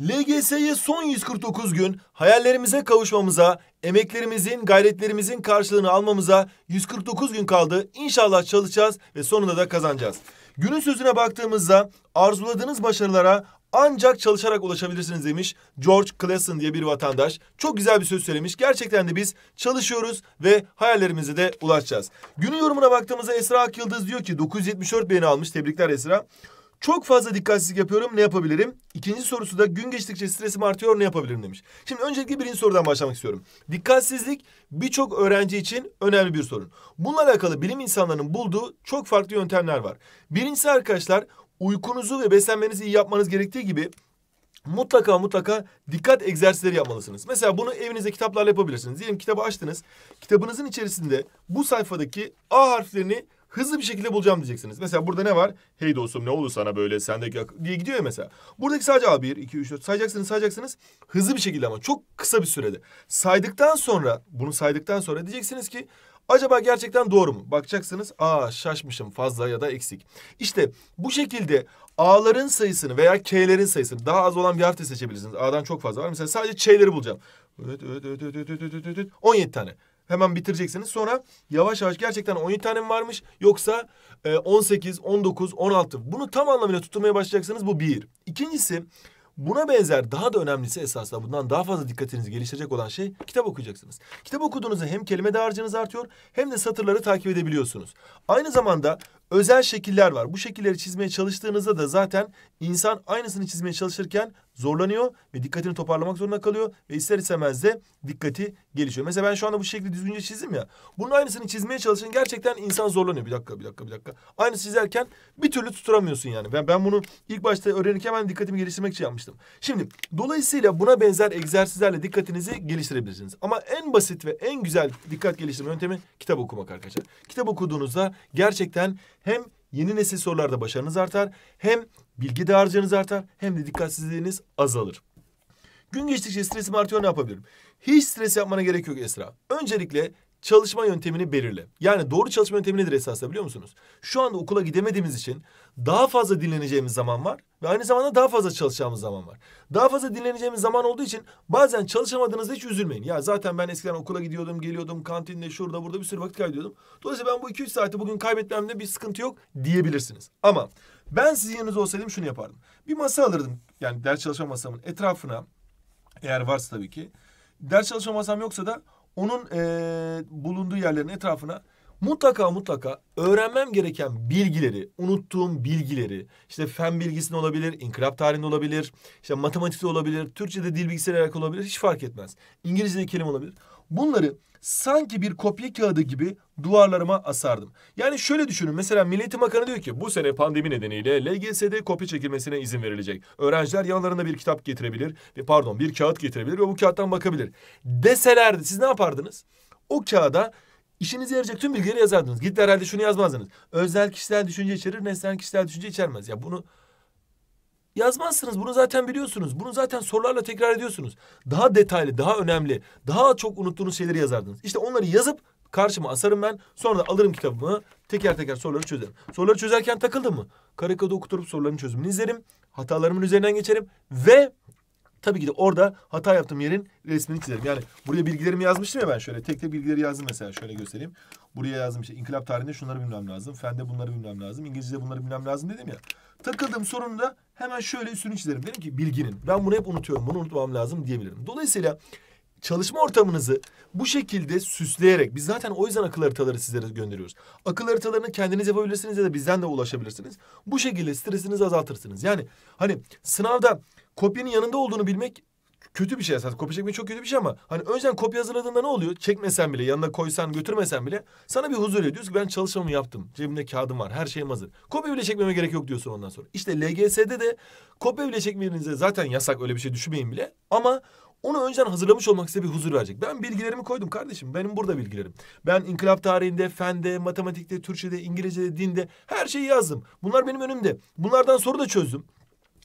LGS'ye son 149 gün hayallerimize kavuşmamıza, emeklerimizin, gayretlerimizin karşılığını almamıza 149 gün kaldı. İnşallah çalışacağız ve sonunda da kazanacağız. Günün sözüne baktığımızda arzuladığınız başarılara ancak çalışarak ulaşabilirsiniz demiş George Clason diye bir vatandaş. Çok güzel bir söz söylemiş. Gerçekten de biz çalışıyoruz ve hayallerimize de ulaşacağız. Günün yorumuna baktığımızda Esra Akyıldız diyor ki 974 beğeni almış. Tebrikler Esra. Çok fazla dikkatsizlik yapıyorum ne yapabilirim? İkinci sorusu da gün geçtikçe stresim artıyor ne yapabilirim demiş. Şimdi öncelikle birinci sorudan başlamak istiyorum. Dikkatsizlik birçok öğrenci için önemli bir sorun. Bununla alakalı bilim insanlarının bulduğu çok farklı yöntemler var. Birincisi arkadaşlar uykunuzu ve beslenmenizi iyi yapmanız gerektiği gibi mutlaka mutlaka dikkat egzersizleri yapmalısınız. Mesela bunu evinizde kitaplarla yapabilirsiniz. Diyelim kitabı açtınız. Kitabınızın içerisinde bu sayfadaki A harflerini hızlı bir şekilde bulacağım diyeceksiniz. Mesela burada ne var? Hey dostum ne oldu sana böyle sendeki diye gidiyor ya mesela. Buradaki sadece A1, 2, 3, 4 sayacaksınız sayacaksınız. Hızlı bir şekilde ama çok kısa bir sürede. Saydıktan sonra bunu saydıktan sonra diyeceksiniz ki acaba gerçekten doğru mu? Bakacaksınız aa şaşmışım fazla ya da eksik. İşte bu şekilde A'ların sayısını veya K'lerin sayısını daha az olan bir harf de seçebilirsiniz. A'dan çok fazla var. Mesela sadece Ç'leri bulacağım. Evet, evet. 17 tane. Hemen bitireceksiniz. Sonra yavaş yavaş gerçekten 17 tane mi varmış yoksa e, 18, 19, 16. Bunu tam anlamıyla tutturmaya başlayacaksınız. Bu bir. İkincisi buna benzer daha da önemlisi esasında bundan daha fazla dikkatinizi geliştirecek olan şey kitap okuyacaksınız. Kitap okuduğunuzda hem kelime dağarcığınız artıyor hem de satırları takip edebiliyorsunuz. Aynı zamanda özel şekiller var. Bu şekilleri çizmeye çalıştığınızda da zaten insan aynısını çizmeye çalışırken zorlanıyor ve dikkatini toparlamak zorunda kalıyor ve ister istemez de dikkati gelişiyor. Mesela ben şu anda bu şekli düzgünce çizdim ya. Bunun aynısını çizmeye çalışın gerçekten insan zorlanıyor. Bir dakika, bir dakika, bir dakika. Aynı çizerken bir türlü tutturamıyorsun yani. Ben ben bunu ilk başta öğrenirken ben dikkatimi geliştirmek için yapmıştım. Şimdi dolayısıyla buna benzer egzersizlerle dikkatinizi geliştirebilirsiniz. Ama en basit ve en güzel dikkat geliştirme yöntemi kitap okumak arkadaşlar. Kitap okuduğunuzda gerçekten hem yeni nesil sorularda başarınız artar, hem bilgi dağarcığınız artar, hem de dikkatsizliğiniz azalır. Gün geçtikçe stresim artıyor ne yapabilirim? Hiç stres yapmana gerek yok Esra. Öncelikle çalışma yöntemini belirle. Yani doğru çalışma yöntemi nedir esasında biliyor musunuz? Şu anda okula gidemediğimiz için daha fazla dinleneceğimiz zaman var ve aynı zamanda daha fazla çalışacağımız zaman var. Daha fazla dinleneceğimiz zaman olduğu için bazen çalışamadığınızda hiç üzülmeyin. Ya zaten ben eskiden okula gidiyordum, geliyordum, kantinde şurada burada bir sürü vakit kaybediyordum. Dolayısıyla ben bu 2-3 saati bugün kaybetmemde bir sıkıntı yok diyebilirsiniz. Ama ben sizin yanınızda olsaydım şunu yapardım. Bir masa alırdım. Yani ders çalışma masamın etrafına eğer varsa tabii ki. Ders çalışma masam yoksa da onun eee, bulunduğu yerlerin etrafına mutlaka mutlaka öğrenmem gereken bilgileri, unuttuğum bilgileri, işte fen bilgisinde olabilir, inkılap tarihinde olabilir, işte matematikte olabilir, Türkçe'de dil bilgisiyle olabilir, hiç fark etmez. İngilizce'de kelime olabilir. Bunları sanki bir kopya kağıdı gibi duvarlarıma asardım. Yani şöyle düşünün mesela Milli Eğitim Bakanı diyor ki bu sene pandemi nedeniyle LGS'de kopya çekilmesine izin verilecek. Öğrenciler yanlarında bir kitap getirebilir ve pardon bir kağıt getirebilir ve bu kağıttan bakabilir. Deselerdi siz ne yapardınız? O kağıda işinize yarayacak tüm bilgileri yazardınız. Gidip herhalde şunu yazmazdınız. Özel kişisel düşünce içerir, nesnel kişisel düşünce içermez. Ya bunu yazmazsınız. Bunu zaten biliyorsunuz. Bunu zaten sorularla tekrar ediyorsunuz. Daha detaylı, daha önemli, daha çok unuttuğunuz şeyleri yazardınız. İşte onları yazıp karşıma asarım ben. Sonra da alırım kitabımı. Teker teker soruları çözerim. Soruları çözerken takıldım mı? Karikada okuturup soruların çözümünü izlerim. Hatalarımın üzerinden geçerim. Ve tabii ki de orada hata yaptığım yerin resmini çizerim. Yani buraya bilgilerimi yazmıştım ya ben şöyle. Tek tek bilgileri yazdım mesela. Şöyle göstereyim. Buraya yazdım işte inkılap tarihinde şunları bilmem lazım. Fende bunları bilmem lazım. İngilizce'de bunları bilmem lazım dedim ya. Takıldığım sorunda hemen şöyle üstünü çizerim. Dedim ki bilginin. Ben bunu hep unutuyorum. Bunu unutmam lazım diyebilirim. Dolayısıyla çalışma ortamınızı bu şekilde süsleyerek biz zaten o yüzden akıl haritaları sizlere gönderiyoruz. Akıl haritalarını kendiniz yapabilirsiniz ya da bizden de ulaşabilirsiniz. Bu şekilde stresinizi azaltırsınız. Yani hani sınavda kopyanın yanında olduğunu bilmek kötü bir şey aslında. Kopya çekmek çok kötü bir şey ama hani önceden kopya hazırladığında ne oluyor? Çekmesen bile, yanına koysan, götürmesen bile sana bir huzur. Diyorsun ki ben çalışmamı yaptım. Cebimde kağıdım var, her şeyim hazır. Kopya bile çekmeme gerek yok diyorsun ondan sonra. İşte LGS'de de kopya bile çekmenize zaten yasak öyle bir şey düşünmeyin bile. Ama onu önceden hazırlamış olmak size bir huzur verecek. Ben bilgilerimi koydum kardeşim. Benim burada bilgilerim. Ben inkılap tarihinde, fende, matematikte, Türkçe'de, İngilizce'de, dinde her şeyi yazdım. Bunlar benim önümde. Bunlardan soru da çözdüm.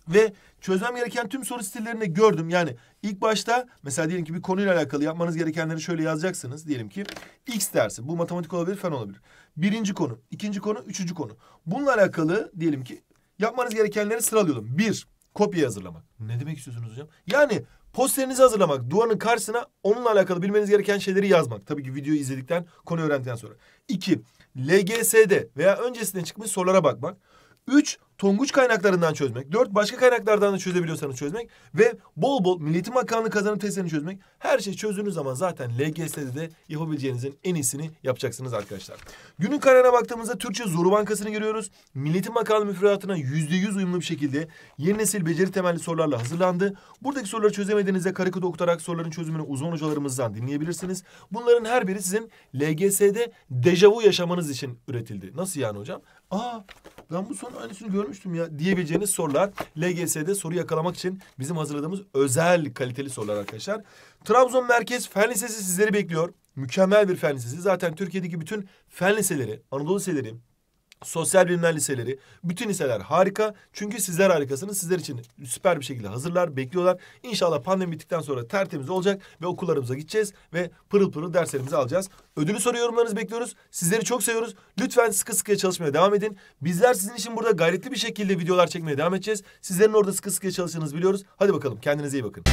Ve çözmem gereken tüm soru stillerini gördüm. Yani ilk başta mesela diyelim ki bir konuyla alakalı yapmanız gerekenleri şöyle yazacaksınız. Diyelim ki X dersi. Bu matematik olabilir, fen olabilir. Birinci konu, ikinci konu, üçüncü konu. Bununla alakalı diyelim ki yapmanız gerekenleri sıralıyorum. Bir, kopya hazırlamak. Ne demek istiyorsunuz hocam? Yani posterinizi hazırlamak, duvarın karşısına onunla alakalı bilmeniz gereken şeyleri yazmak. Tabii ki videoyu izledikten, konu öğrendikten sonra. İki, LGS'de veya öncesinde çıkmış sorulara bakmak. Üç, Tonguç kaynaklarından çözmek. Dört, başka kaynaklardan da çözebiliyorsanız çözmek. Ve bol bol Milli Eğitim Bakanlığı kazanım testlerini çözmek. Her şeyi çözdüğünüz zaman zaten LGS'de de yapabileceğinizin en iyisini yapacaksınız arkadaşlar. Günün kararına baktığımızda Türkçe Zoru Bankası'nı görüyoruz. Milli Eğitim Bakanlığı müfredatına yüzde yüz uyumlu bir şekilde yeni nesil beceri temelli sorularla hazırlandı. Buradaki soruları çözemediğinizde kod okutarak soruların çözümünü uzman hocalarımızdan dinleyebilirsiniz. Bunların her biri sizin LGS'de dejavu yaşamanız için üretildi. Nasıl yani hocam? Aa ben bu sorunun aynısını görmüştüm ya diyebileceğiniz sorular LGS'de soru yakalamak için bizim hazırladığımız özel kaliteli sorular arkadaşlar. Trabzon Merkez Fen Lisesi sizleri bekliyor. Mükemmel bir fen lisesi. Zaten Türkiye'deki bütün fen liseleri, Anadolu liseleri, sosyal bilimler liseleri, bütün liseler harika. Çünkü sizler harikasınız. Sizler için süper bir şekilde hazırlar, bekliyorlar. İnşallah pandemi bittikten sonra tertemiz olacak ve okullarımıza gideceğiz ve pırıl pırıl derslerimizi alacağız. Ödülü soru yorumlarınızı bekliyoruz. Sizleri çok seviyoruz. Lütfen sıkı sıkıya çalışmaya devam edin. Bizler sizin için burada gayretli bir şekilde videolar çekmeye devam edeceğiz. Sizlerin orada sıkı sıkıya çalıştığınızı biliyoruz. Hadi bakalım kendinize iyi bakın.